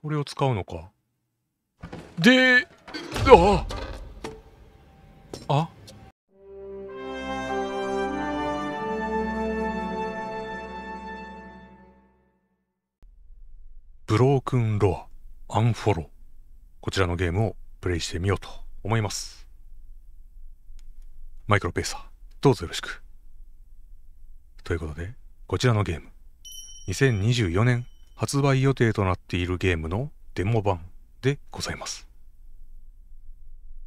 これを使うのか。で、ああ？ブロークンロア、アンフォロー。こちらのゲームをプレイしてみようと思います。マイクロペーサー、どうぞよろしく。ということで、こちらのゲーム、2024年発売予定となっているゲームのデモ版でございます。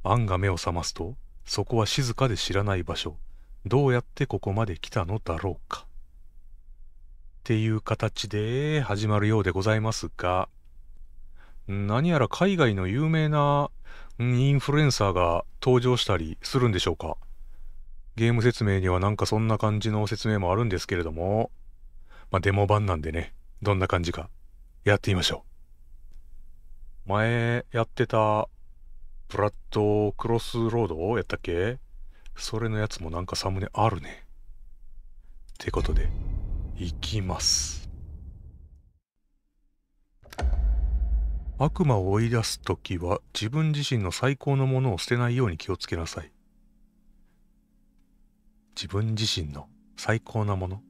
アンが目を覚ますと、そこは静かで知らない場所。どうやってここまで来たのだろうか。っていう形で始まるようでございますが、何やら海外の有名なインフルエンサーが登場したりするんでしょうか。ゲーム説明にはなんかそんな感じの説明もあるんですけれども、まあデモ版なんでね、どんな感じかやってみましょう。前やってたブラッドクロスロードをやったっけ？それのやつもなんかサムネあるね。ってことで。いきます悪魔を追い出す時は自分自身の最高のものを捨てないように気をつけなさい自分自身の最高なもの？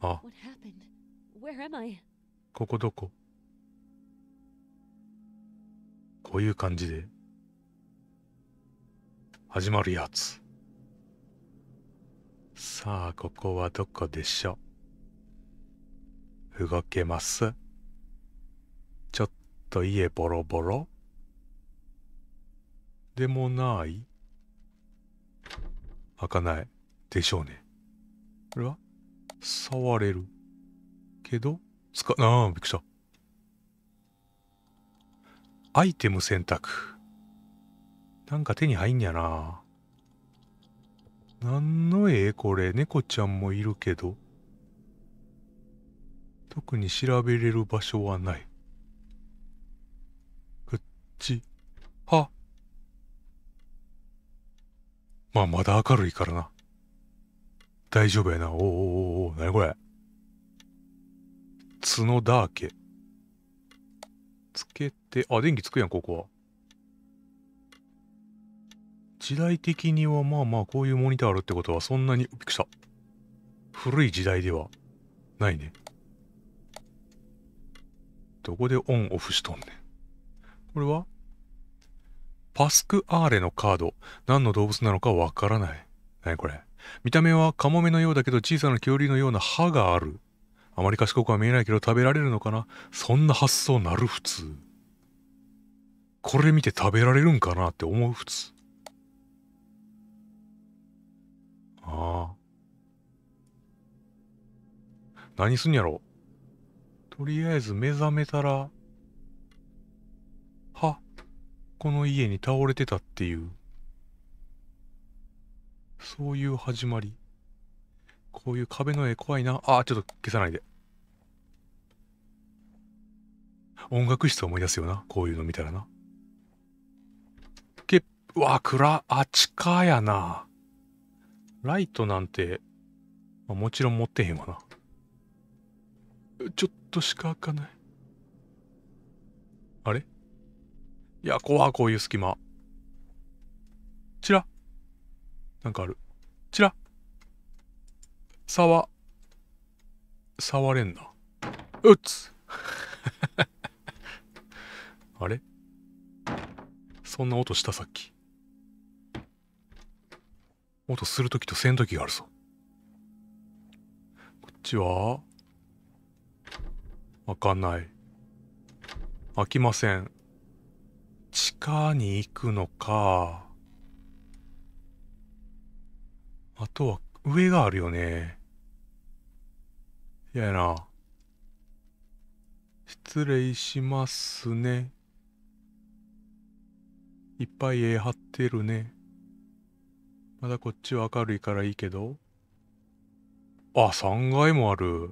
あここどこ？こういう感じで。始まるやつ。さあ、ここはどこでしょう？動けます？ちょっと家ボロボロ？でもない？開かない。でしょうね。これは？触れる？けど、つか、ああ、びっくりした。アイテム選択。なんか手に入んやな。何の絵？これ。猫ちゃんもいるけど。特に調べれる場所はない。こっちは。まあまだ明るいからな。大丈夫やな。おおおお何これ？角だらけつけてあ電気つくやんここは時代的にはまあまあこういうモニターあるってことはそんなに、びっくりした。古い時代ではないね。どこでオンオフしとんねん。これはパスクアーレのカード。何の動物なのかわからない。何これ。見た目はカモメのようだけど小さな恐竜のような歯がある。あまり賢くは見えないけど食べられるのかな？そんな発想なる？普通。これ見て食べられるんかなって思う？普通。ああ。何すんやろ？とりあえず目覚めたら、は、この家に倒れてたっていう、そういう始まり。こういう壁の絵怖いな。ああ、ちょっと消さないで。音楽室思い出すよな。こういうの見たらな。け、うわ、暗、あ、地下やな。ライトなんて、まあ、もちろん持ってへんわな。ちょっとしか開かない。あれ？いや、怖こういう隙間。チラなんかある。チラ触、触れんな。うつ あれ？そんな音したさっき。音するときとせんときがあるぞ。こっちは？開かない。開きません。地下に行くのか。あとは上があるよね。ややな。失礼しますね。いっぱい絵貼ってるね。まだこっちは明るいからいいけど。あ、3階もある。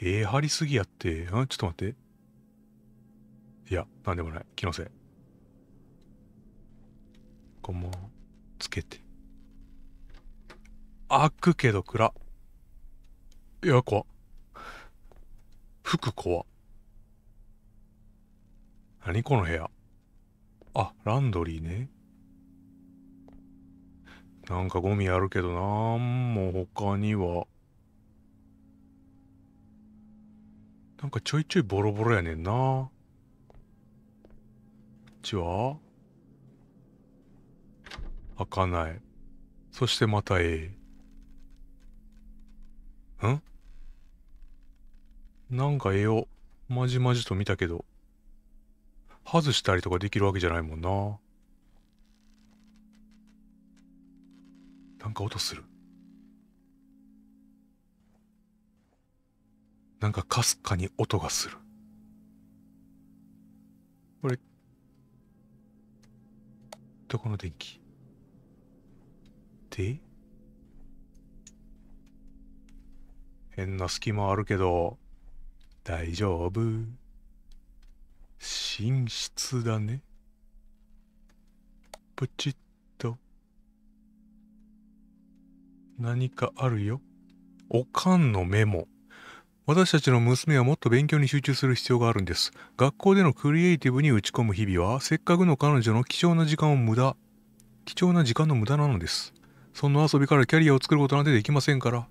ええ、張りすぎやって。んちょっと待って。いや、なんでもない。気のせい。こもつけて。開くけど暗。いや、怖。服怖。何この部屋。あランドリーね。なんかゴミあるけどなんも他には。なんかちょいちょいボロボロやねんな。こっちは。開かない。そしてまた A ん？なんか絵をまじまじと見たけど外したりとかできるわけじゃないもんな。なんか音する。なんかかすかに音がする。これどこの電気？で？変な隙間あるけど。大丈夫？寝室だね。プチッと。何かあるよ？おかんのメモ。私たちの娘はもっと勉強に集中する必要があるんです。学校でのクリエイティブに打ち込む日々はせっかくの彼女の貴重な時間を無駄。貴重な時間の無駄なのです。そんな遊びからキャリアを作ることなんてできませんから。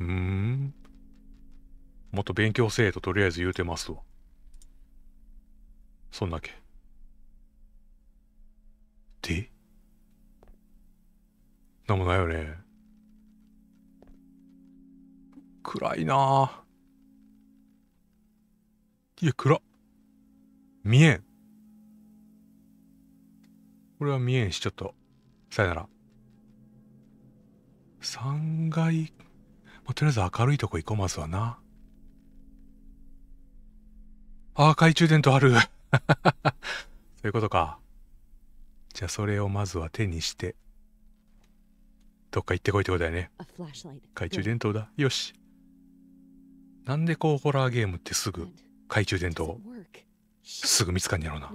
うーん。もっと勉強せえととりあえず言うてますわそんだけ。で？なんもないよね。暗いな。いや暗見えん。俺は見えんしちょっとさよなら。3階、まあ、とりあえず明るいとこ行こうまずはな。ああ懐中電灯ある。そういうことか。じゃあそれをまずは手にしてどっか行ってこいってことだよね。懐中電灯だ。よし。なんでこうホラーゲームってすぐ懐中電灯すぐ見つかんやろな。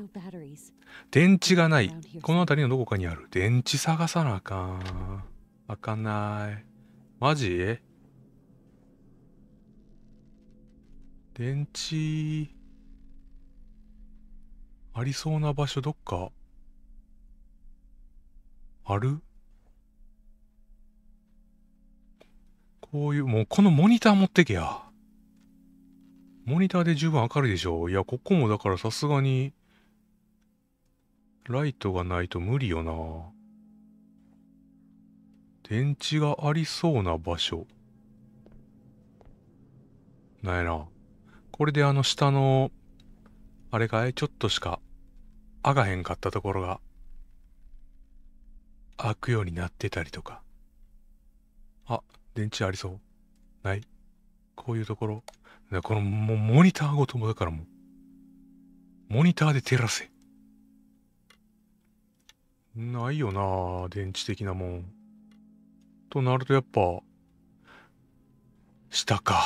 電池がない。この辺りのどこかにある。電池探さなあかん。開かない。マジ？電池ありそうな場所どっか？ある？こういうもうこのモニター持ってけや。モニターで十分明るいでしょいやここもだからさすがにライトがないと無理よな。電池がありそうな場所。なんやな。これであの下のあれかいちょっとしかあがへんかったところが開くようになってたりとか。あ電池ありそう。ない？こういうところ？このモニターごともだからもうモニターで照らせ。ないよな電池的なもん。となるとやっぱ下か。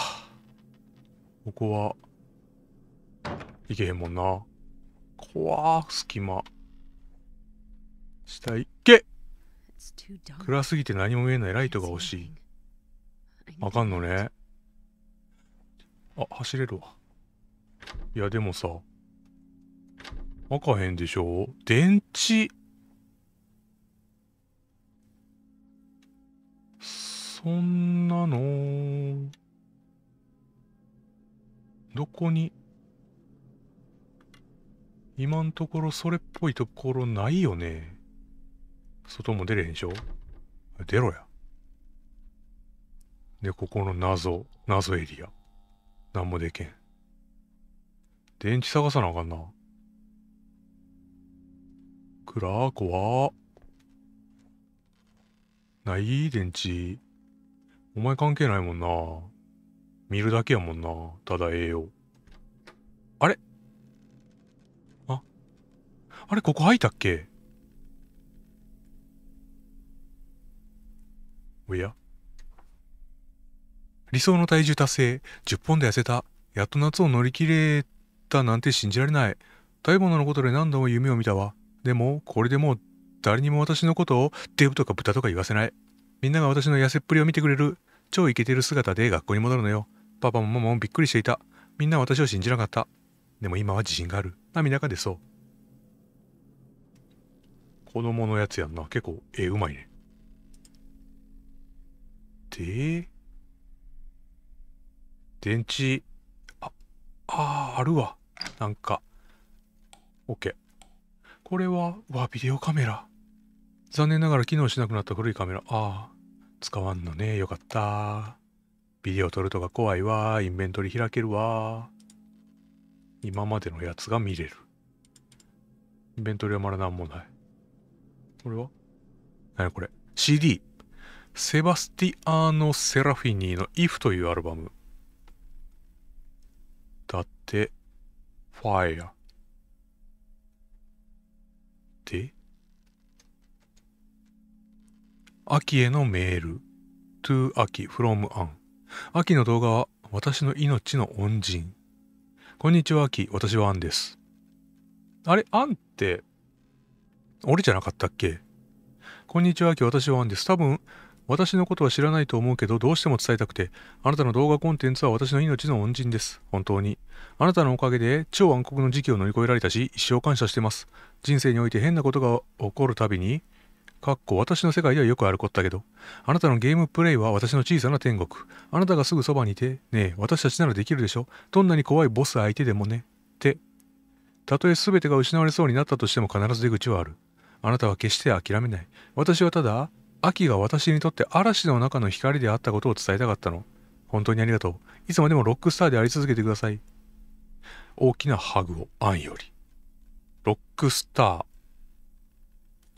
ここはいけへんもんな。怖ー隙間。下行け。暗すぎて何も見えない。ライトが欲しい。あかんのね。あ、走れるわ。いや、でもさ、開かへんでしょ？電池。そんなの、どこに、今んところそれっぽいところないよね。外も出れへんでしょ？出ろや。で、ここの謎、謎エリア。なんもでけん。電池探さなあかんな。くらー怖ない？電池。お前関係ないもんな。見るだけやもんな。ただ栄養。あれああれここ入ったっけ？おや？理想の体重達成。10ポンド痩せた。やっと夏を乗り切れたなんて信じられない。食べ物のことで何度も夢を見たわ。でも、これでもう誰にも私のことをデブとか豚とか言わせない。みんなが私の痩せっぷりを見てくれる。超イケてる姿で学校に戻るのよ。パパもママもびっくりしていた。みんな私を信じなかった。でも今は自信がある。涙が出そう。子供のやつやんな。結構、えうまいね。で、電池、あ、あー、あるわ。なんか。OK。これは、わ、ビデオカメラ。残念ながら機能しなくなった古いカメラ。ああ、使わんのね。よかった。ビデオ撮るとか怖いわ。インベントリ開けるわ。今までのやつが見れる。インベントリはまだ何もない。これは？何これ ?CD。セバスティアーノ・セラフィニーの If というアルバム。だって、Fire。で、秋へのメール。to 秋 from an。秋の動画は私の命の恩人。こんにちは、秋。私はアンです。あれ、アンって、俺じゃなかったっけ？こんにちは、秋。私はアンです。多分、私のことは知らないと思うけど、どうしても伝えたくて、あなたの動画コンテンツは私の命の恩人です。本当に。あなたのおかげで超暗黒の時期を乗り越えられたし、一生感謝してます。人生において変なことが起こるたびに、かっこ私の世界ではよくあることだけど、あなたのゲームプレイは私の小さな天国。あなたがすぐそばにいて、ねえ、私たちならできるでしょ？どんなに怖いボス相手でもね。って。たとえ全てが失われそうになったとしても必ず出口はある。あなたは決して諦めない。私はただ、秋が私にとって嵐の中の光であったことを伝えたかったの。本当にありがとう。いつまでもロックスターであり続けてください。大きなハグを、アンより。ロックスター。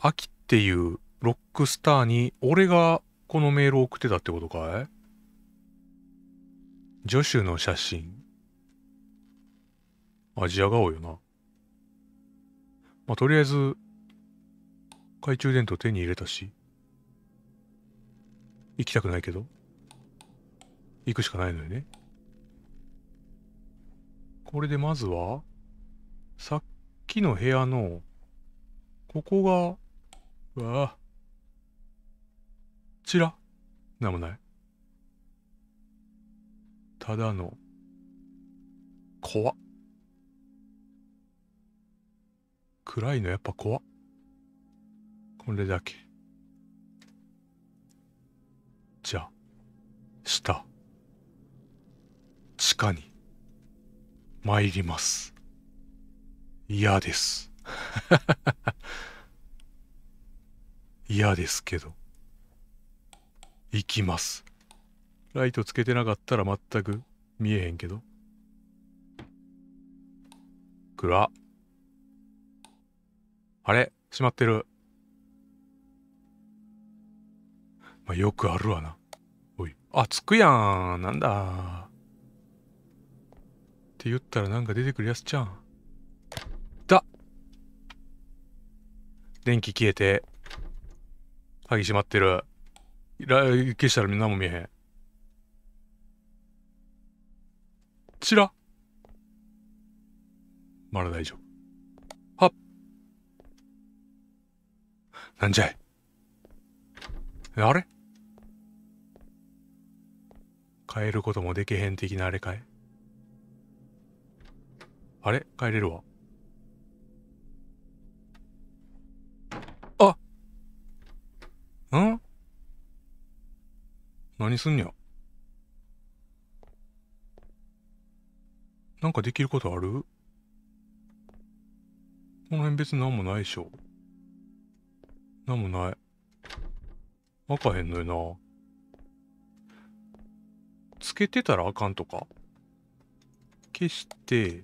秋っていうロックスターに俺がこのメールを送ってたってことかい？助手の写真。アジア顔よな。まあ、とりあえず、懐中電灯手に入れたし。行きたくないけど。行くしかないのよね。これでまずはさっきの部屋のここがうわあ。ちら。なんもない。ただの怖っ。暗いのやっぱ怖っ。これだけ。じゃ下。地下に。参ります。嫌です。嫌ですけど。行きます。ライトつけてなかったら全く見えへんけど。暗あれ？閉まってる。まあ、よくあるわな。おい。あ、つくやん。なんだ。って言ったらなんか出てくるやつじゃん。だ電気消えて、鍵閉まってる。消したらみんなも見えへん。ちらまだ大丈夫。はっ。なんじゃいあれ？変えることもできへん的なあれかい？あれ？帰れるわ。あん？何すんにゃなんかできることある？この辺別に何もないでしょ。何もない。開かへんのよな。けてたらあかんとか？消して、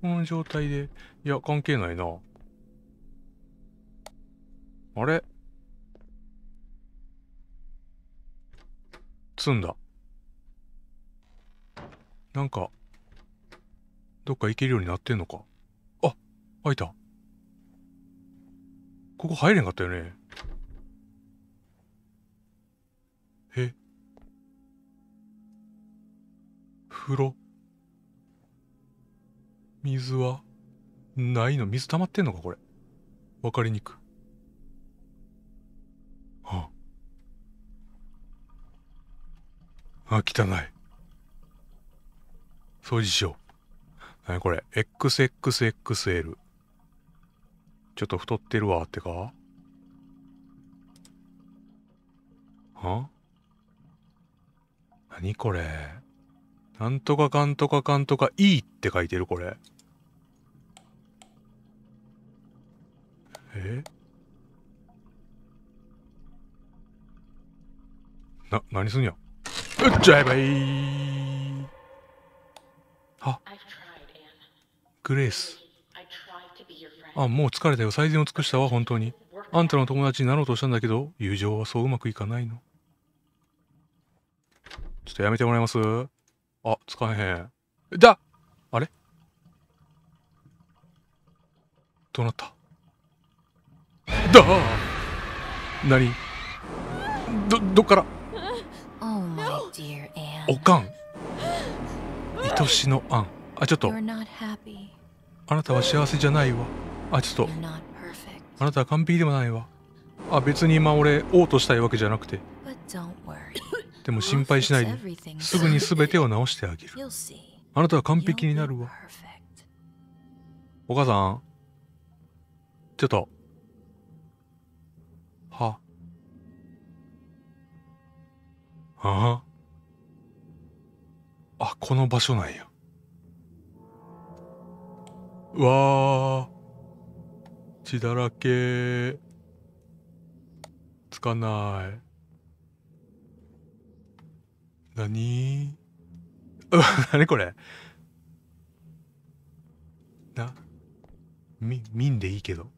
この状態で、いや、関係ないな。あれ？積んだ。なんか、どっか行けるようになってんのか。あ、開いた。ここ入れんかったよね。風呂。水はないの？水溜まってんのかこれ。わかりにく。あ。あ汚い。掃除しよう。何これ ?XXXL。ちょっと太ってるわってか。は何これ？なんとかかんとかかんとかいいって書いてるこれ。え？な、何すんや？うっちゃえばいいあ、グレース。あ、もう疲れたよ。最善を尽くしたわ、本当に。あんたの友達になろうとしたんだけど、友情はそううまくいかないの。ちょっとやめてもらえます？あ、使えへん。だあれ？どうなった？だ何？ど、どっから？おかん愛しのあん。あ、ちょっと。あなたは幸せじゃないわ。あ、ちょっと。あなたは完璧でもないわ。あ、別に今俺、王としたいわけじゃなくて。でも心配しないで。すぐに全てを直してあげる。あなたは完璧になるわ。お母さんちょっと。は？あ？あ、この場所なんや。うわー。血だらけ。つかない。何？うわ、何これ？な、み、みんでいいけど？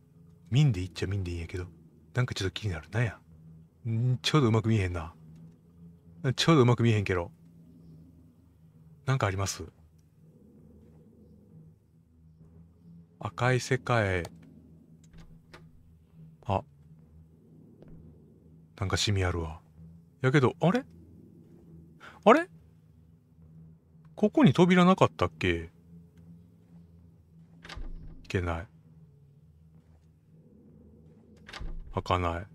みんでいっちゃみんでいいんやけど？なんかちょっと気になる。なんや？んちょうどうまく見えへんな。ちょうどうまく見えへんけど。なんかあります？赤い世界。あ。なんかシミあるわ。やけど、あれ？あれ？ここに扉なかったっけ？いけない。開かない。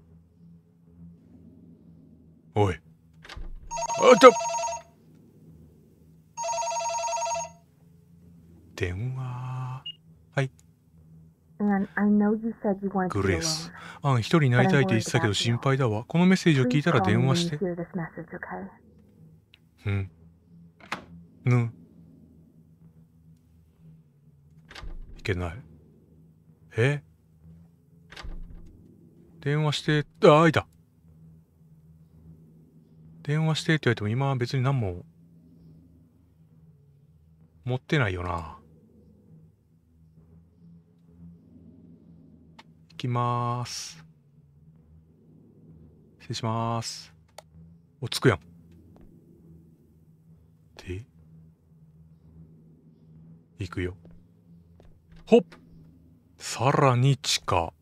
おい。あちょ電話。はい。グレース。あん、一人になりたいって言ってたけど心配だわ。このメッセージを聞いたら電話して。うん。ぬん。いけない。え？電話して、あ、あ、いた。電話してって言われても今は別に何も持ってないよな。行きまーす。失礼します。お、つくやん。で、行くよ。ほっさらに地下。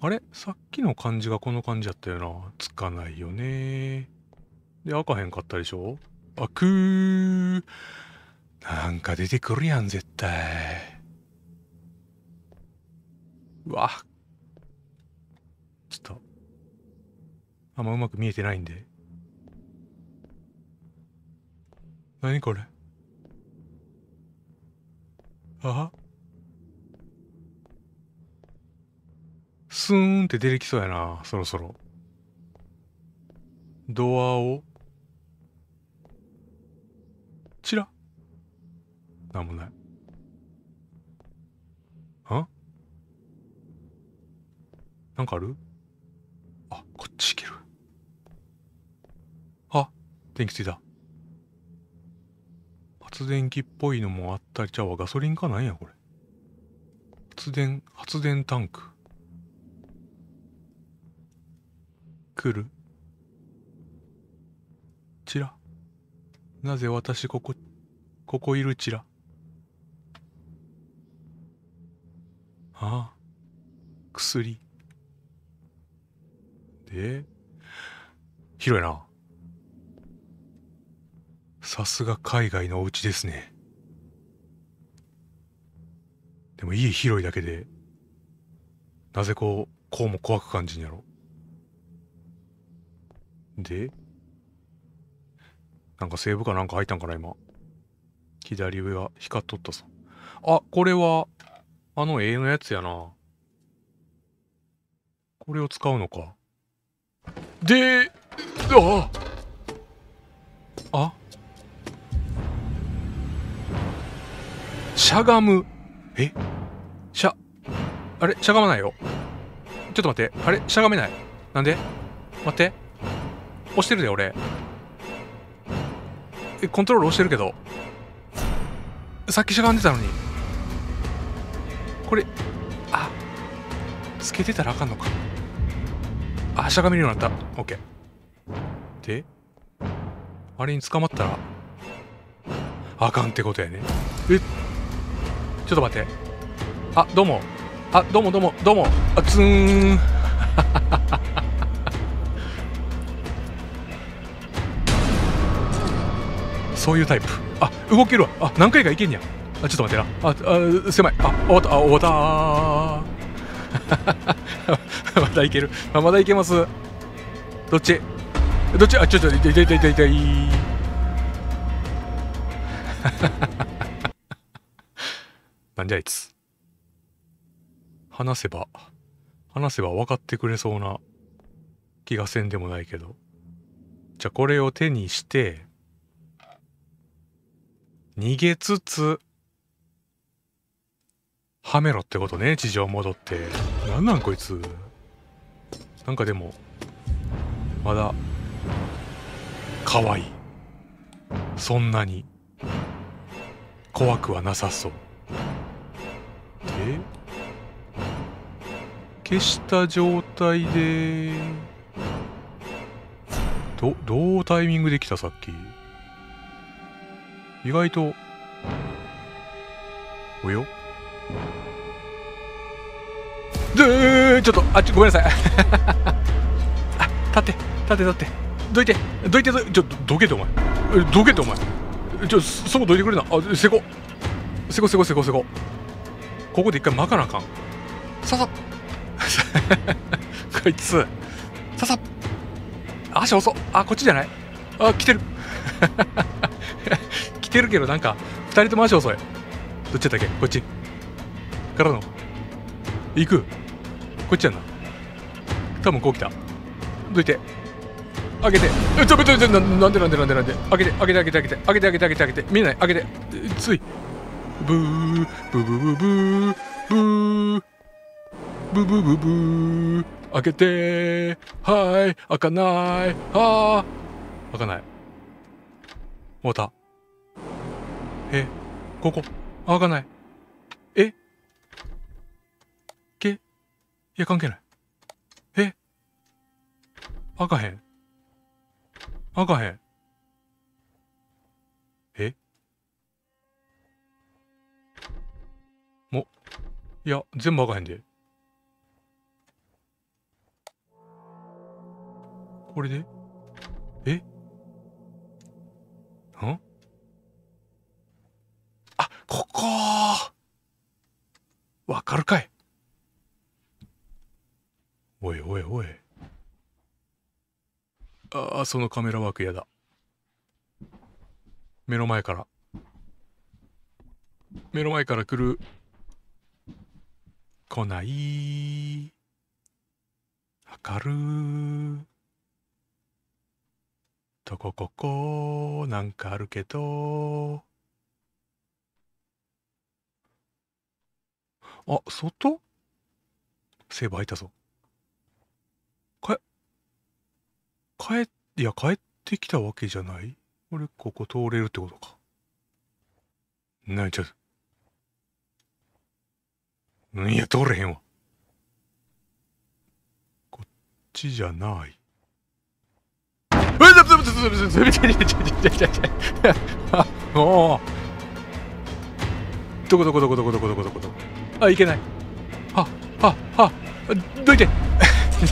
あれ？さっきの感じがこの感じやったよな。つかないよね。で、開かへんかったでしょ？開くなんか出てくるやん、絶対。うわ。ちょっと。あんまうまく見えてないんで。何これ？あ？スーンって出てきそうやな、そろそろ。ドアを、ちら。なんもない。あ？なんかある？あ、こっち行ける。あ、電気ついた。発電機っぽいのもあったり、じゃあガソリンかなんやこれ。発電、発電タンク。来るチラなぜ私ここ、ここいるチラああ、薬。で、広いな。さすが海外のお家ですね。でも家広いだけで、なぜこう、こうも怖く感じんやろ。で、なんかセーブかなんか入ったんかな今左上が光っとったぞあこれはあの絵のやつやなこれを使うのかでああしゃがむ？え？しゃあれ？しゃがまないよ。ちょっと待って。あれ？しゃがめない？なんで？待って。押してるで俺。えコントロール押してるけど。さっきしゃがんでたのに。これあつけてたらあかんのか。あしゃがめるようになった。OK であれに捕まったら。あかんってことやね。え？ちょっと待って。あどうも。あどうもどうもどうも。あつーん そういうタイプ。あ動けるわ。あ何回かいけんや。あちょっと待ってな。ああ狭い。あ終わった。あ終わった。まだいける。あまだいけます。どっち？どっち？あちょっと痛い痛い痛い痛い。なんじゃいつ話せば話せば分かってくれそうな気がせんでもないけど。じゃあこれを手にして逃げつつはめろってことね地上戻って。なんなんこいつ。なんかでもまだ可愛い。そんなに怖くはなさそう。消した状態でどどうタイミングできたさっき？意外とおよでちょっとあちごめんなさい。あ立って立って立って。どいてどいてどちょっとどけてお前。どけてお前。ちょそこどいてくれな。あせこ。せこせこせこせこ。ここで一回まかなあかん。ささ こいつ。ささ足遅あこっちじゃない。あ来てる。来てるけどなんか二人とも足遅い。どっちだっけ？こっち。からの。行く。こっちやんな。多分こう来た。どいて。開けて。えちょちょちょなんでなんでなんでなんで。開けて開けて開けて開けて開けて開けて開けて見えない。開けて。つい。ブーブーブブブーブーブーブブブー。開けて。はい。開かない。はー開かない。終わった。えここ。開かない。えけいや関係ない。え開かへん。開かへん。いや全部開かへんで。これで？え？んあここ。わかるかい。おいおいおい。ああそのカメラワークやだ。目の前から。目の前から来る来ない。わかる。とこここなんかあるけど。あ外？セーブ入ったぞ。か帰っいや帰ってきたわけじゃない？俺ここ通れるってことか。なにちょっといや通れへんわ。こっちじゃない。えっちょっとちょっとちょっとちょっとちょっとちょっとちょっとちょっとおおどこどこどこどこどこどこどこどこあいけないはははどいてちょっ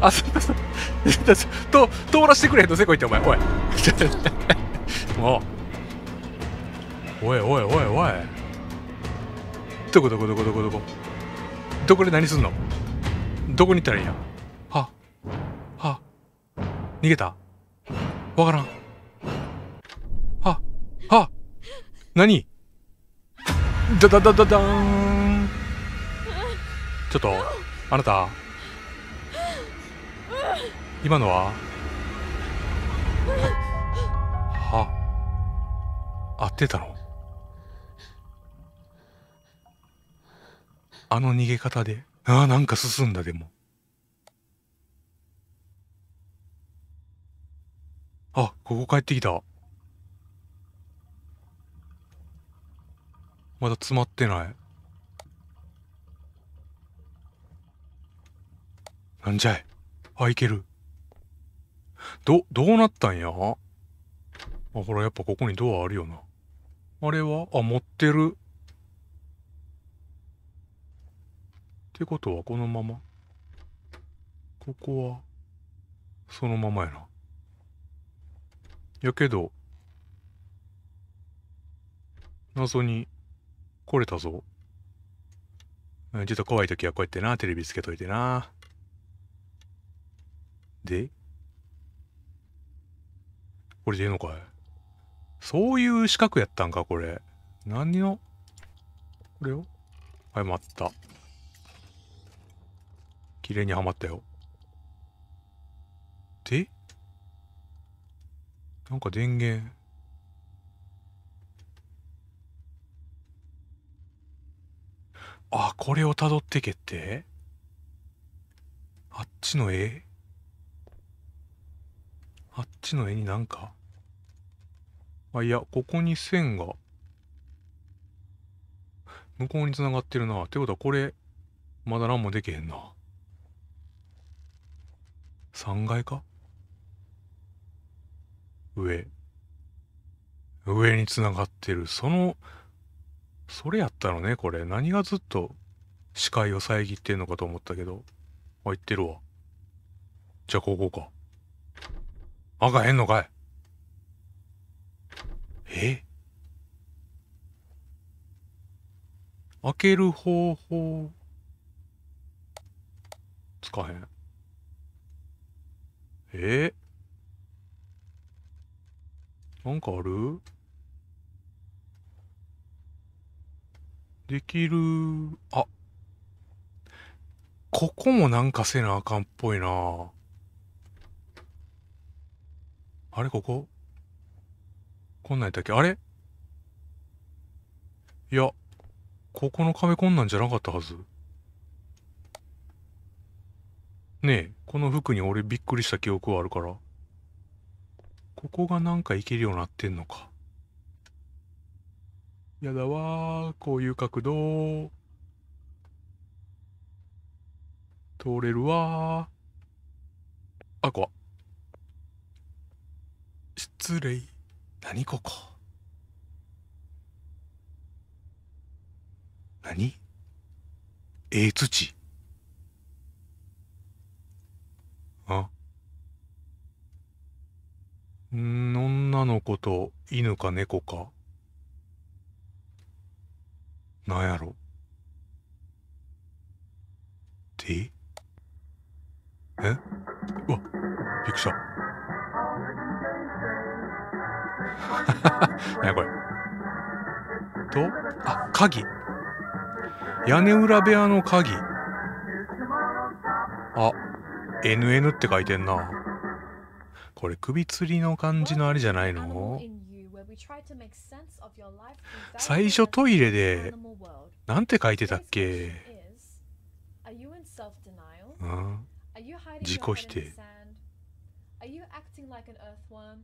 とあそうそうと通らしてくれへんのせこいってお前おいもうおいおいおいおいどこどこどこどこどこ？どこで何すんの？どこに行ったらいいや？はは逃げた？わからん。は、は、何？だだだだだーん。ちょっと、あなた。今のは？は、合ってたの？あの逃げ方で。ああ、なんか進んだでも。あ、ここ帰ってきた。まだ詰まってない。なんじゃい。あ、いける。ど、どうなったんや？あ、ほら、やっぱここにドアあるよな。あれは？あ、持ってる。ってことはこのままここは、そのままやな。やけど、謎に来れたぞ。ちょっと怖い時はこうやってな、テレビつけといてな。でこれでいいのかい？そういう四角やったんか、これ。何の？これを？はい、待った。綺麗にはまったよ。で？なんか電源。あ、これを辿ってけって？あっちの絵？あっちの絵になんか？あ、いや、ここに線が向こうに繋がってるな。ってことはこれ、まだ何もできへんな。3階か？上。上に繋がってる。その、それやったのね、これ。何がずっと視界を遮ってんのかと思ったけど。あ、行ってるわ。じゃあここか。あかへんのかいえ？開ける方法。つかへん。え、なんかある？できる、あ、ここもなんかせなあかんっぽいな。あれここ？こんなんやったっけ？あれ？いや、ここの壁こんなんじゃなかったはず。ねえ、この服に俺びっくりした記憶はあるから。ここがなんかいけるようになってんのか。やだわこういう角度。通れるわあ、怖失礼。何ここ何？ええ土あ。ん女の子と犬か猫か。なんやろ。で？え？うわびっくりした。何やこれ。と？あ鍵。屋根裏部屋の鍵。NN って書いてんな。これ首吊りの感じのあれじゃないの？最初トイレで、なんて書いてたっけ？うん、自己否定。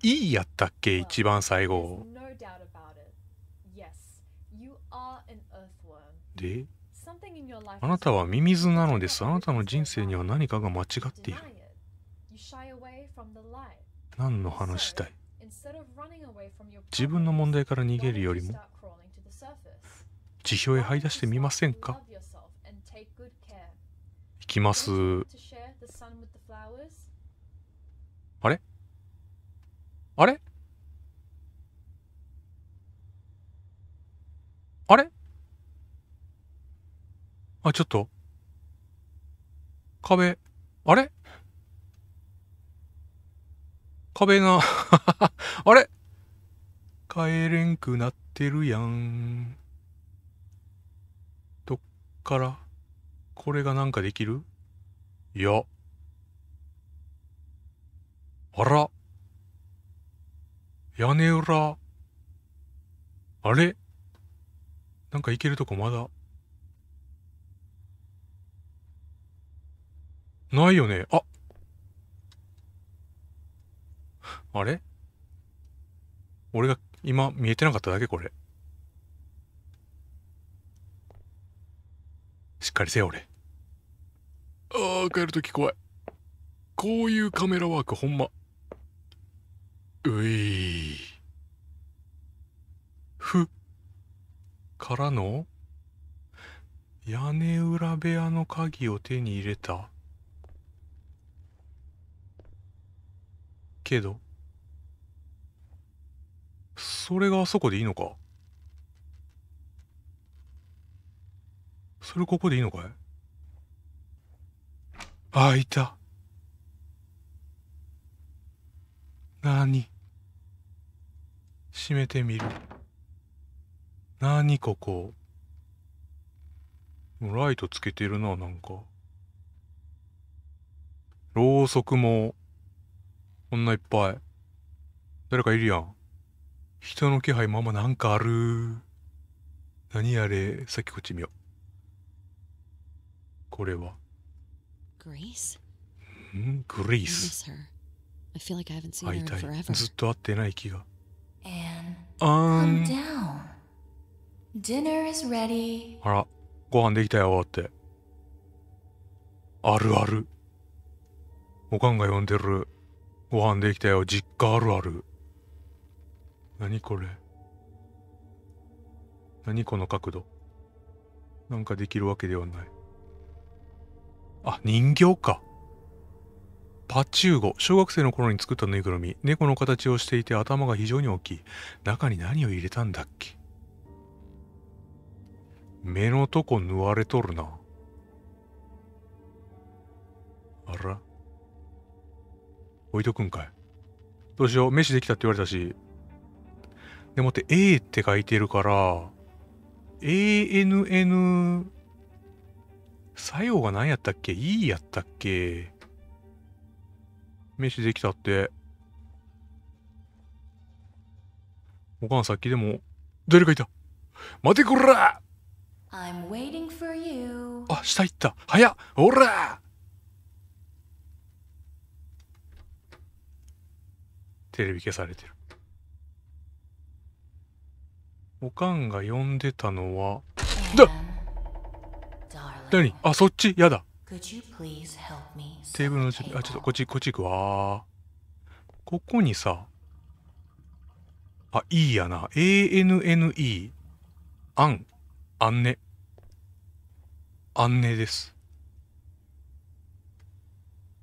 いいやったっけ？一番最後。で？あなたはミミズなのです。あなたの人生には何かが間違っている。何の話したい自分の問題から逃げるよりも？地表へ這い出してみませんか？行きます。あれ？あれ？あ、ちょっと。壁、あれ？壁な。あれ？帰れんくなってるやん。どっから？これがなんかできる？いや。あら。屋根裏。あれ？なんか行けるとこまだ？ないよね。ああれ？俺が今見えてなかっただけ？これ。しっかりせよ俺。ああ、帰るとき怖い。こういうカメラワークほんま。ういふ。からの？屋根裏部屋の鍵を手に入れた。けど、それがあそこでいいのか？それここでいいのかい？あ、いた。なに閉めてみる。なにこ？こライトつけてるな、なんか。ろうそくも、こんないっぱい。誰かいるやん。人の気配ままなんかある。何あれさっきこっち見よう。これは。グレイ I ス。like I haven't seen 会いたい。ずっと会ってない気が。あん。down. Dinner is ready. あら、ご飯できたよって。あるある。おかんが呼んでる。ご飯できたよ。実家あるある。何これ。何この角度。なんかできるわけではない。あ、人形か。パチューゴ。小学生の頃に作ったぬいぐるみ。猫の形をしていて頭が非常に大きい。中に何を入れたんだっけ目のとこ縫われとるな。あら置いとくんかい。どうしよう。飯できたって言われたし。でもって A って書いてるから、ANN、作用が何やったっけ ?E やったっけ？飯できたって。おかんさっきでも、誰かいた待てこら.あ、下行った。早っおらテレビ消されてる。おかんが呼んでたのは、Anne, 何？あ、そっち？やだ。テーブルのあ、ちょっと?こっち、こっち行くわ。ここにさ、あ、いいやな。ANNE。あん。あんね。あんねです。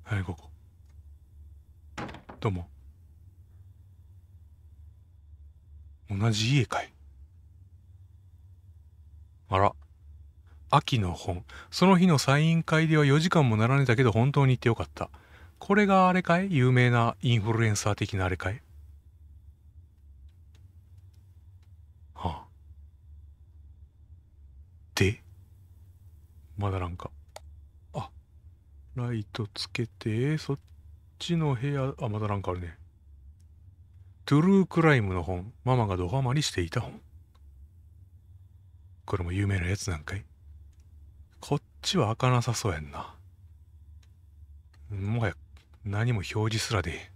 はい、ここ？どうも。同じ家かい。あら。秋の本。その日のサイン会では4時間も並んでたけど本当に行ってよかった。これがあれかい？有名なインフルエンサー的なあれかい？はあ。で？まだなんか。あ、ライトつけて、そっちの部屋、あ、まだなんかあるね。トゥルークライムの本。ママがドハマりしていた本。これも有名なやつなんかい？こっちは開かなさそうやんな。もはや何も表示すらで。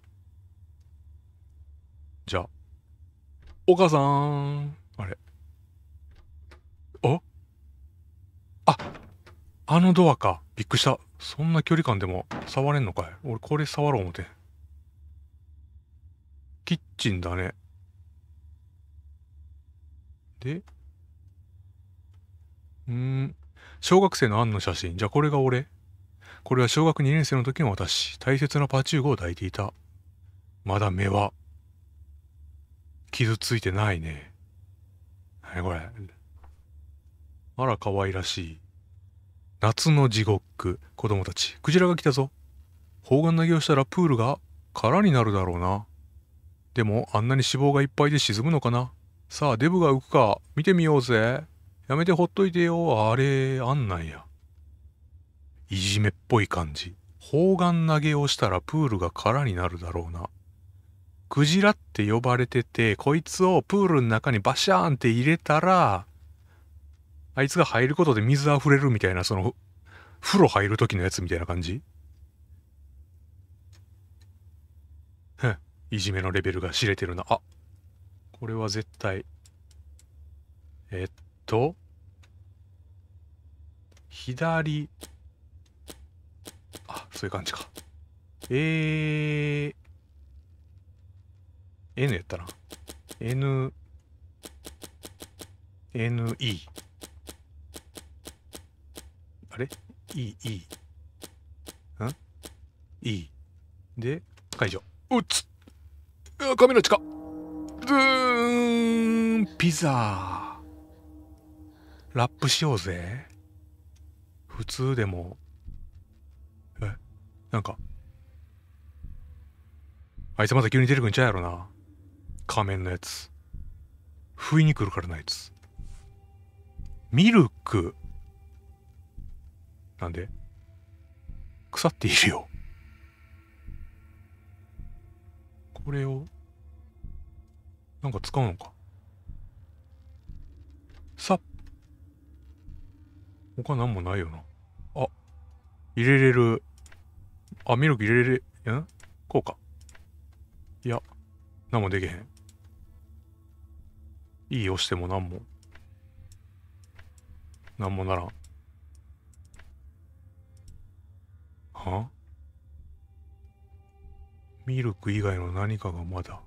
じゃあ、お母さん。あれ。あ？ああのドアか。びっくりした。そんな距離感でも触れんのかい俺これ触ろう思て。キッチンだね。で、うん。小学生のアンの写真。じゃあこれが俺。これは小学2年生の時の私。大切なパチューゴを抱いていた。まだ目は、傷ついてないね。はい、これ。あら、可愛らしい。夏の地獄。子供たち。クジラが来たぞ。砲丸投げをしたらプールが空になるだろうな。でもあんなに脂肪がいっぱいで沈むのかな？さあデブが浮くか。見てみようぜ。やめてほっといてよ。あれあんなんや。いじめっぽい感じ。砲丸投げをしたらプールが空になるだろうな。クジラって呼ばれててこいつをプールの中にバシャーンって入れたらあいつが入ることで水溢れるみたいなその風呂入る時のやつみたいな感じへんいじめのレベルが知れてるなあこれは絶対えっと左あそういう感じかえー、N やったな N NE あれ ?E、E。ん ?E。で、解除。うっつあ、髪の近ドゥーンピザラップしようぜ。普通でも。えなんか。あいつまた急に出てくんちゃうやろな。仮面のやつ。不意に来るからな、あいつ。ミルク。なんで？腐っているよ。これを、なんか使うのか？さっ。他なんもないよな。あ、入れれる。あ、ミルク入れれる。んこうか。いや、なんもできへん。いい押してもなんも。なんもならん。はミルク以外の何かがまだ。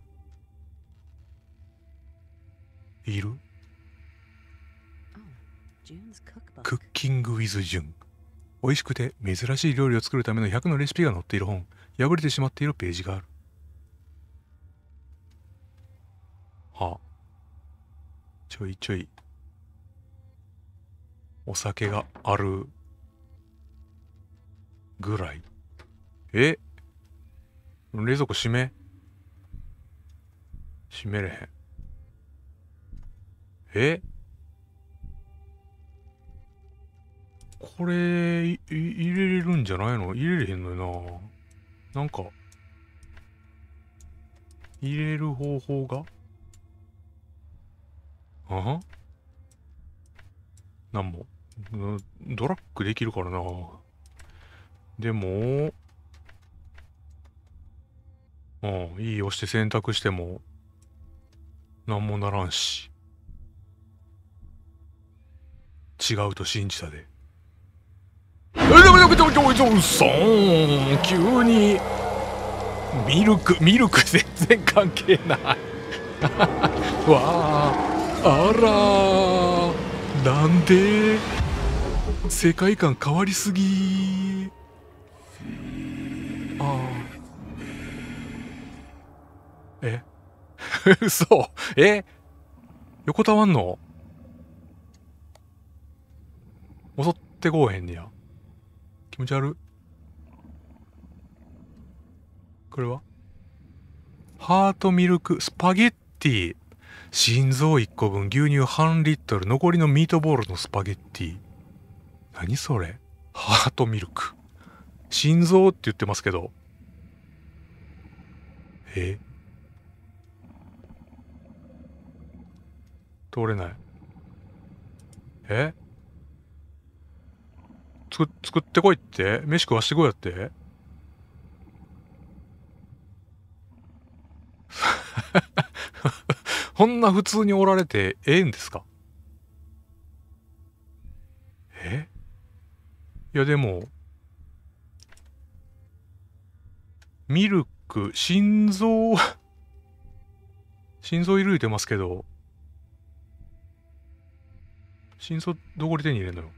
いる？クッキング・ウィズ・ジュン美味しくて珍しい料理を作るための100のレシピが載っている本。破れてしまっているページがある。はあ。ちょいちょい。お酒があるぐらい。え？冷蔵庫閉め？閉めれへん。え？これい入れれるんじゃないの？入れれへんのよな。なんか入れる方法が？あは？なんもドラッグできるからな。でもうんいい押して選択してもなんもならんし。違うと信じたで。えでもでもでもでもでもそーん急に。ミルクミルク 全然関係ない。わああらなんで？世界観変わりすぎああえ？嘘。え？横たわんの？襲ってこうへんねや。気持ち悪い。これは？ハートミルクスパゲッティ。心臓1個分牛乳半リットル。残りのミートボールのスパゲッティ。何それ？ハートミルク。心臓って言ってますけど。え？通れない。え？つく作ってこいって？飯食わしてこいやって？こんな普通におられてええんですか？え？いやでもミルク心臓心臓いる言うてますけど心臓どこで手に入れんのよ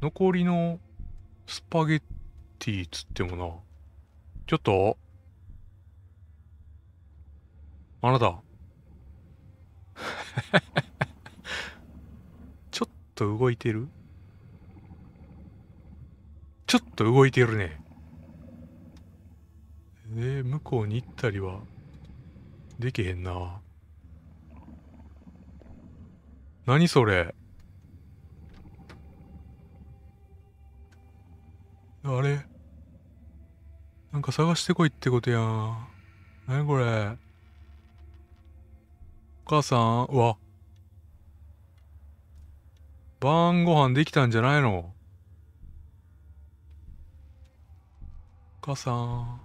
残りのスパゲッティつってもなちょっと？あなた ちょっと動いてる？ちょっと動いてるね。えー、向こうに行ったりはできへんな。何それ？あれ？なんか探してこいってことやん。何これ？お母さん？うわ。晩ご飯できたんじゃないの？お母さん。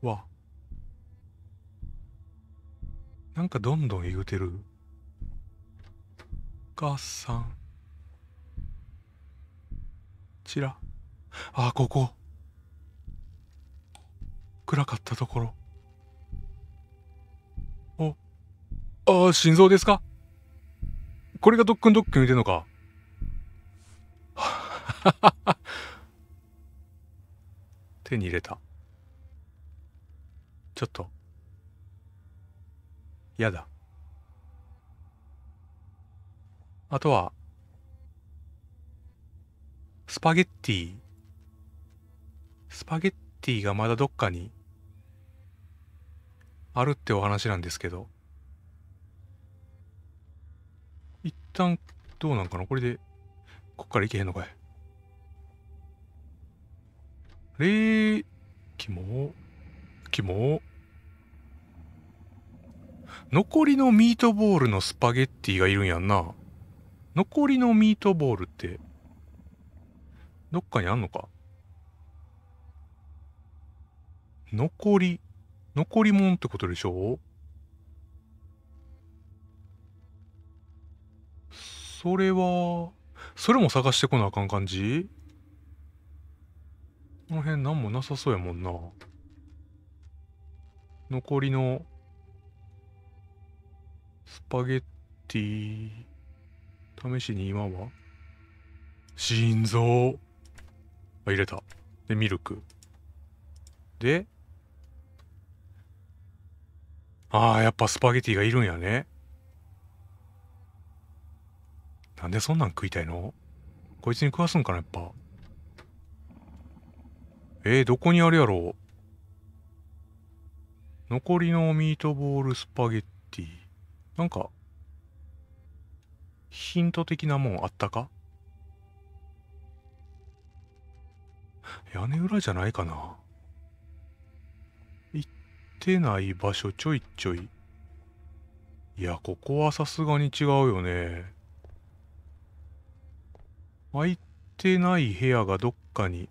わ。なんかどんどん言うてる。お母さん。ちら。あ、ここ。暗かったところ。お、ああ、心臓ですか？これがドックンドックン言うてんのか？手に入れた。ちょっと。やだ。あとは、スパゲッティ。スパゲッティがまだどっかにあるってお話なんですけど。一旦どうなんかな？これで、こっから行けへんのかい。れー、キモキモ残りのミートボールのスパゲッティがいるんやんな。残りのミートボールって、どっかにあんのか？残り、残りもんってことでしょ？それは、それも探してこなあかん感じ？この辺なんもなさそうやもんな。残りのスパゲッティ。試しに今は心臓。あ入れた。でミルク。でああやっぱスパゲティがいるんやね。なんでそんなん食いたいの？こいつに食わすんかなやっぱ。えー、どこにあるやろ？う残りのミートボールスパゲッティ。なんかヒント的なもんあったか？屋根裏じゃないかな？行ってない場所ちょいちょい。いや、ここはさすがに違うよね。空いてない部屋がどっかに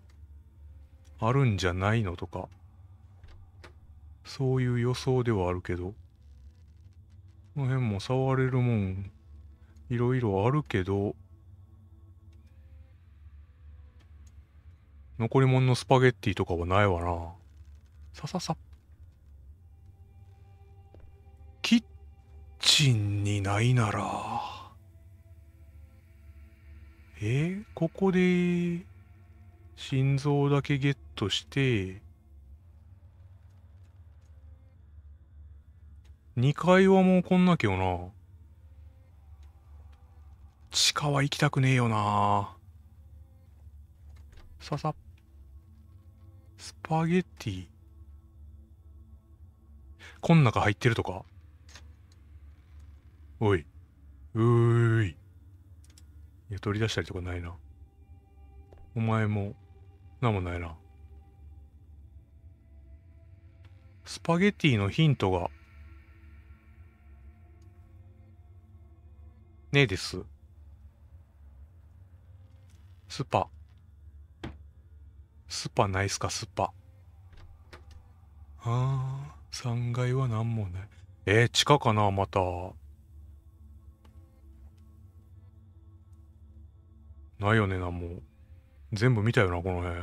あるんじゃないのとか。そういう予想ではあるけど。この辺も触れるもんいろいろあるけど、残り物のスパゲッティとかはないわな。さささ。キッチンにないなら。えー、ここで、心臓だけゲットして、2階はもうこんなけよな。地下は行きたくねえよなささスパゲッティこん中入ってるとか？おいうーい。いや、取り出したりとかないな。お前も、なんもないな。スパゲッティのヒントが、ねえです。スパ。スパないっすか、スパ。ああ、3階は何もない。えー、地下かな、また。ないよねな、も。全部見たよな、この辺。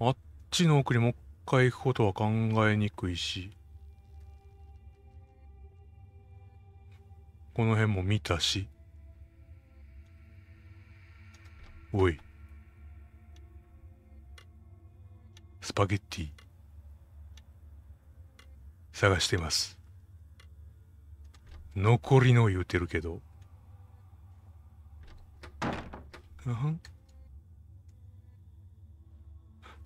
あっちの奥にもう一回行くことは考えにくいし。この辺も見たし。おい。スパゲッティ。探してます。残りの言うてるけど。うん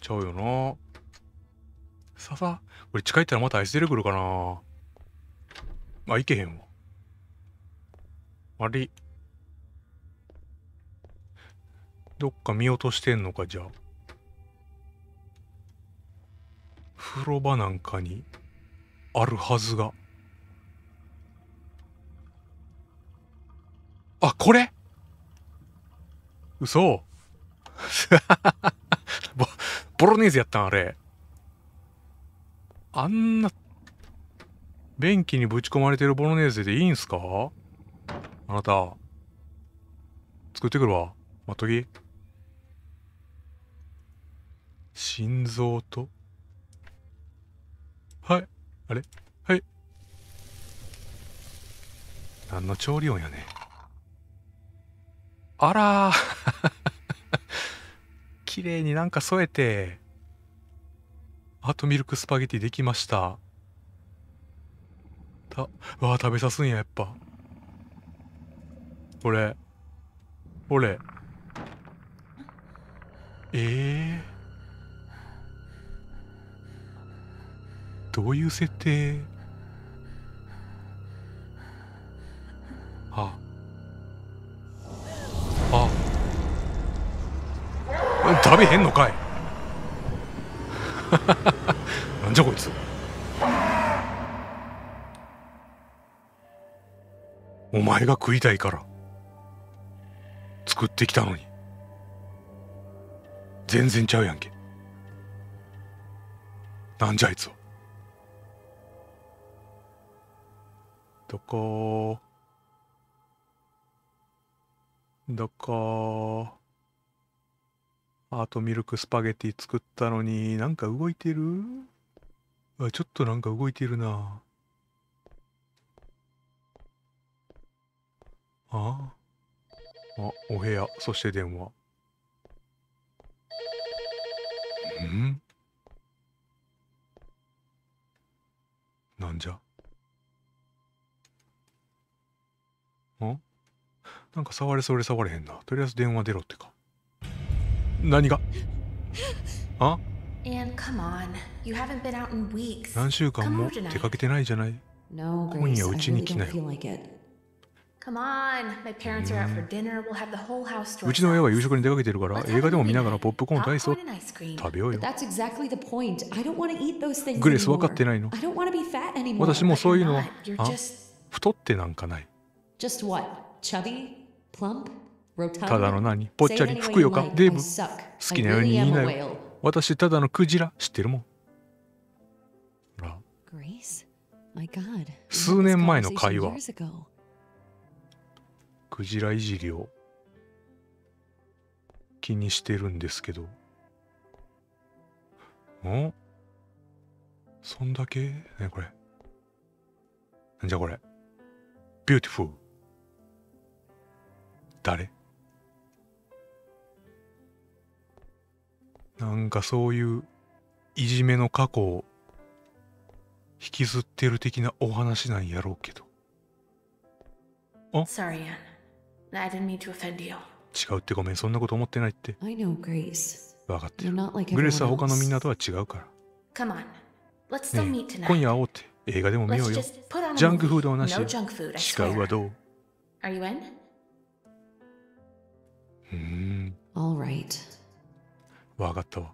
ちゃうよな。ささこれ近いったらまたあいつ出てくるかなあいけへんわあれどっか見落としてんのかじゃあ。風呂場なんかにあるはずが。あこれ？嘘。ボボロネーゼやったんあれ。あんな便器にぶち込まれてるボロネーゼでいいんすか？あなた。作ってくるわ。待っとき。心臓と？はい。あれ？はい。何の調理音やねあらー。綺麗になんか添えて。ハートミルクスパゲティできました。たわあ食べさすんややっぱ。これ。これ。ええどういう設定？あ。あ。食べへんのかい。なんじゃこいつ。お前が食いたいから。作ってきたのに。全然ちゃうやんけ。なんじゃあいつは。どこ？どこ？あとミルクスパゲティ作ったのになんか動いてる？あちょっとなんか動いてるな。あ？あお部屋。そして電話。ん？なんじゃ？ん？なんか触れそれ触れへんな。とりあえず電話出ろってか。何が？あ？And come on. You haven't been out in weeks. 何週間も出かけてないじゃない。No, 今夜うちに来ない。うちの親は夕食に出かけてるから映画でも見ながらポップコーン大層食べようよ。グレス分かってないの？私もそういうのは太ってなんかない。Just what? Chubby? ただの何?ぽっちゃり、ふくよか、デーブ。好きなように言いなよ。私、ただのクジラ、知ってるもん。数年前の会話。クジラいじりを気にしてるんですけど。んそんだけ？ねこれ。なんじゃこれ。Beautiful. 誰？なんかそういういじめの過去を引きずってる的なお話なんやろうけど。あ？Sorry, I didn't mean to offend you. 違うってごめんそんなこと思ってないって。って、グレースは他のみんなとは違うから。今夜会おうって。映画でも見ようよ。ジャンクフードは、違うはどう？うーん All right. 分かったわ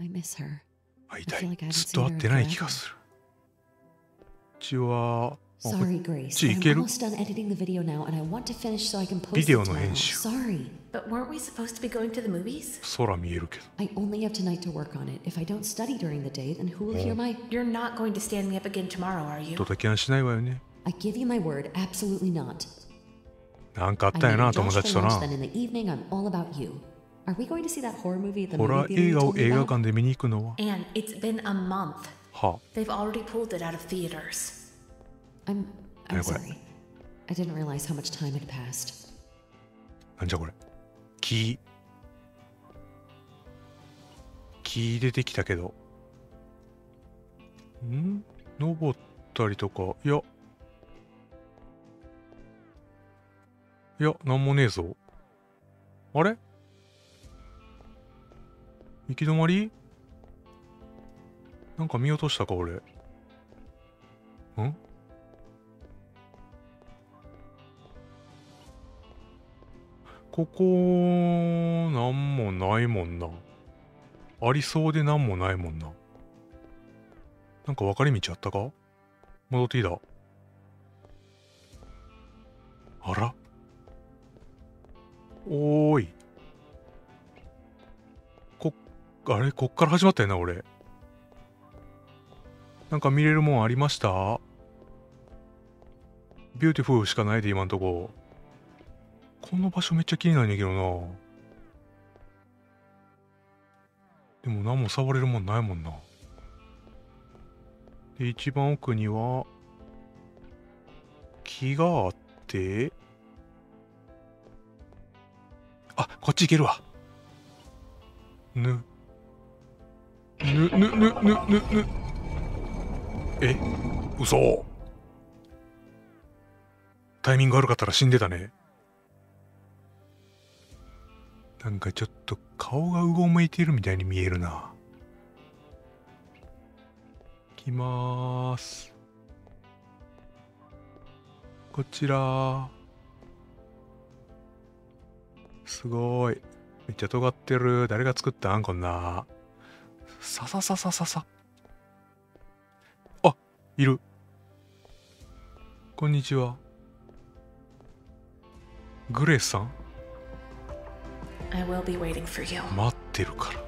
I miss her. 会いた I feel い like I haven't ずっと会ってない気がするうちはあ Sorry, Grace. ちい I'm ける almost done editing the video now, and I want to finish so I can post ビデオ it の tomorrow. 編集 Sorry. But weren't we supposed to be going to the movies? 空見えるけど I only have tonight to work on it. If I don't study during the day, then who will hear my... You're not going to stand me up again tomorrow, are you? ドタキャンしないわよね I give you my word, absolutely not. 何かあったよな、友達とな。ホラー映画を映画館で見に行くのは？は。何これ何じゃこれ？木。木出てきたけど。ん？登ったりとか。いや、いやなんもねえぞ。あれ？行き止まり？なんか見落としたか俺。ん？ここなんもないもんな。ありそうでなんもないもんな。なんか分かれ道あったか？戻っていいだあら？おーい。こあれ？こっから始まったよな俺。なんか見れるもんありました？ビューティフルしかないで今んとこ。この場所めっちゃ気になるんやけどな。でも何も触れるもんないもんな。で一番奥には木があってこっち行けるわぬぬぬぬぬぬぬえ嘘タイミング悪かったら死んでたねなんかちょっと顔がうごめいてるみたいに見えるな。いきまーす。こちら。すごい。めっちゃ尖ってる。誰が作ったん？こんな。ささささささ。あ、いる。こんにちは。グレースさん？待ってるから。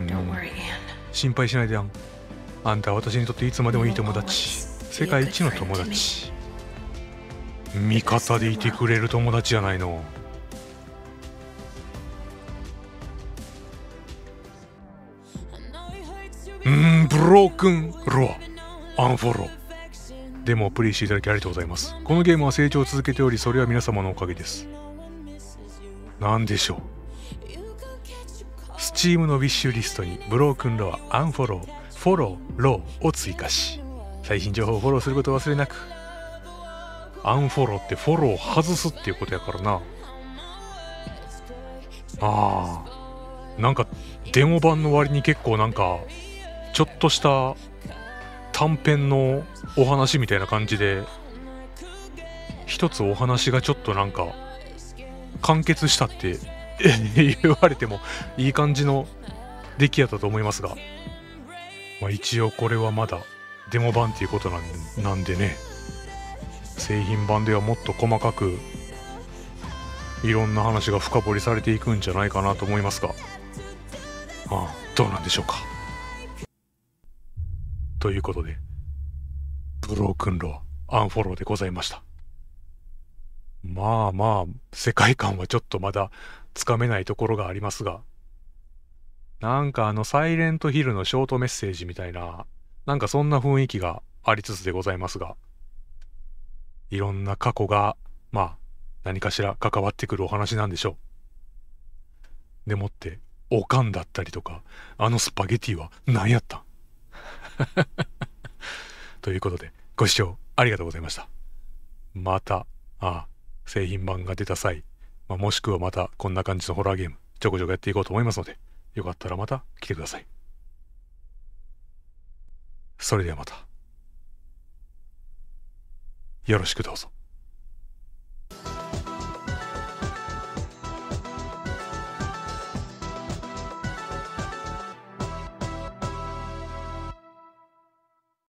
うん Don't worry, Anne. 心配しないでやん。あんたは私にとっていつまでもいい友達。世界一の友達。味方でいてくれる友達じゃないの。うん、ブロークンロア、 UNFOLLOW。デモプレイしていただきありがとうございます。このゲームは成長を続けており、それは皆様のおかげです。なんでしょう。Steam の wishlist に BrokenLore、UNFOLLOW、フォロー、ローを追加し、最新情報をフォローすることを忘れなく。 unfollow ってフォローを外すっていうことやからな。ああ。なんか、デモ版の割に結構なんか、ちょっとした短編のお話みたいな感じで、一つお話がちょっとなんか、完結したって言われてもいい感じの出来やったと思いますが、まあ、一応これはまだデモ版っていうことなんでね製品版ではもっと細かくいろんな話が深掘りされていくんじゃないかなと思いますが。ああどうなんでしょうか。ということでブロークンロアアンフォローでございました。まあまあ、世界観はちょっとまだつかめないところがありますが、なんかあの、サイレントヒルのショートメッセージみたいな、なんかそんな雰囲気がありつつでございますが、いろんな過去が、まあ、何かしら関わってくるお話なんでしょう。でもって、おかんだったりとか、あのスパゲティは何やった ということで、ご視聴ありがとうございました。また、ああ、製品版が出た際、まあ、もしくはまたこんな感じのホラーゲームちょこちょこやっていこうと思いますのでよかったらまた来てくださいそれではまたよろしくどうぞ。